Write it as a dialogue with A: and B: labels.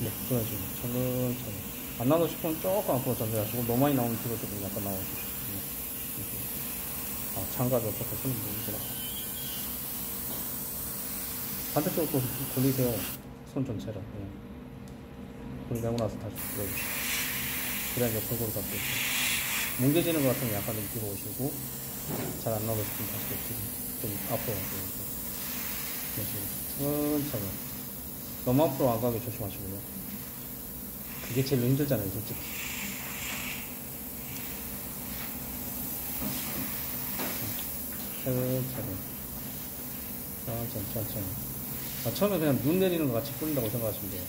A: 네, 식으로 천천히. 안 나오고 싶으면 조금 앞으로 전개하시고 너무 많이 나오는 뒤로 조금 약간. 네. 이렇게. 아, 장갑이 어떻게 쓰는 분이시라. 반대쪽으로 돌리세요. 손 전체를. 네. 돌리고 나서 다시 들어주시고. 그래야 골고루 잡고 있어요. 뭉개지는 것 같으면 약간 좀 뒤로 오시고, 잘 안 나오고 싶으면 다시 뒤로, 좀 앞으로 오시고. 식으로. 천천히. 너무 앞으로 안 가게 조심하시고요. 그게 제일 힘들잖아요, 솔직히. 천천히. 천천히, 천천히. 아, 처음에 그냥 눈 내리는 것 같이 뿌린다고 생각하시면 돼요.